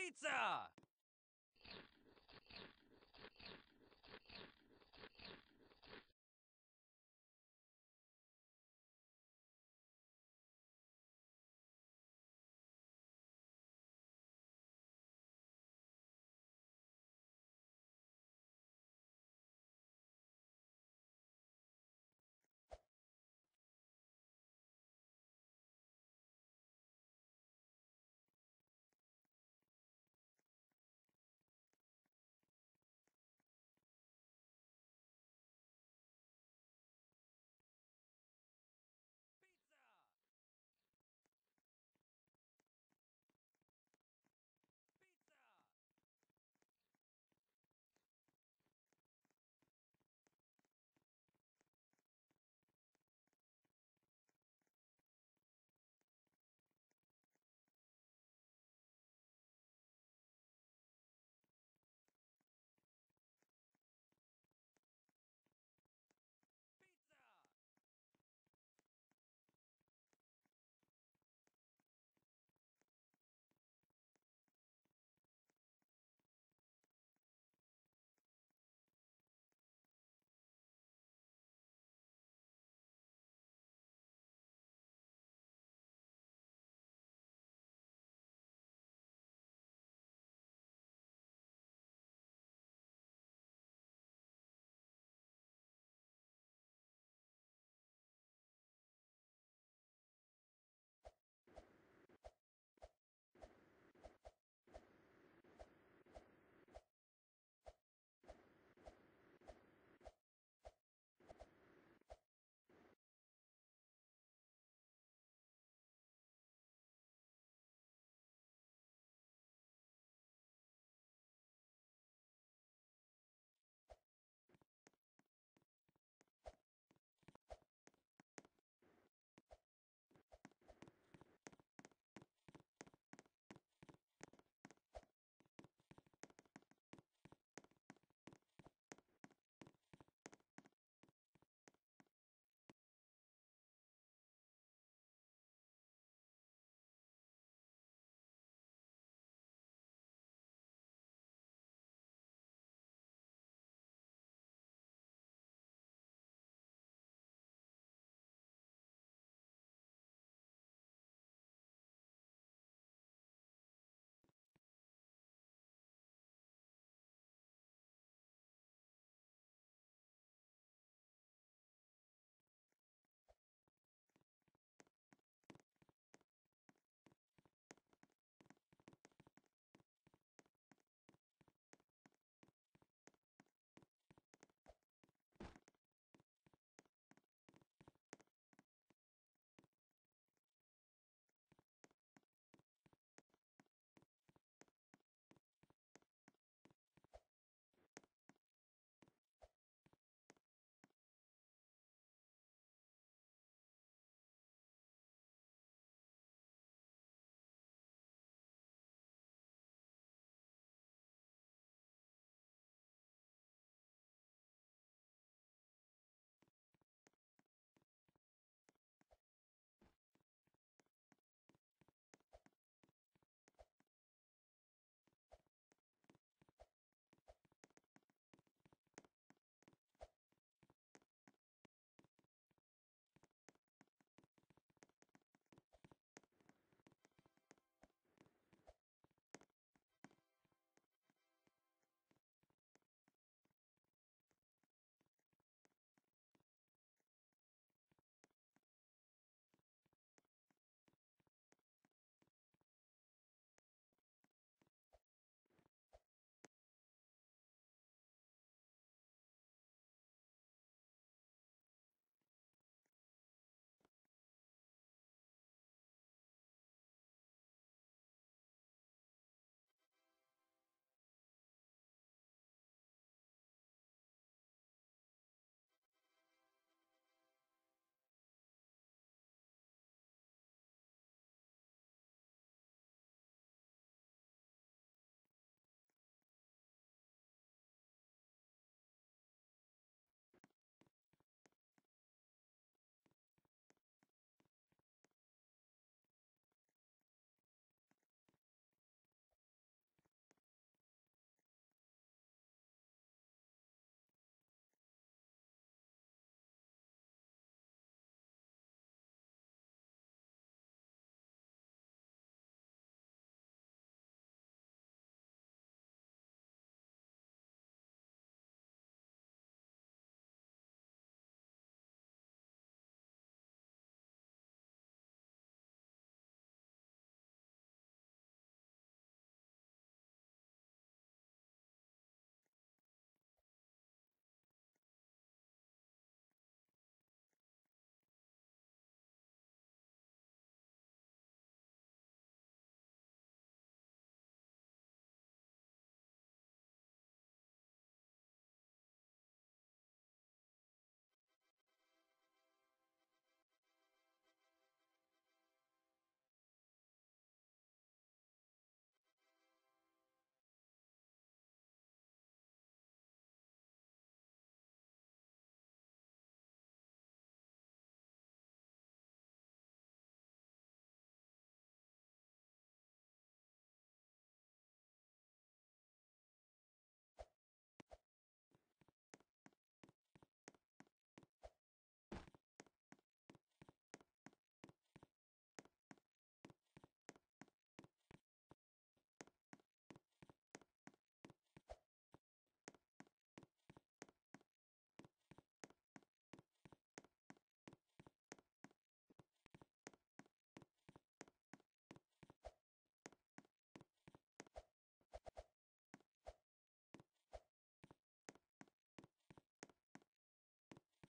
pizza.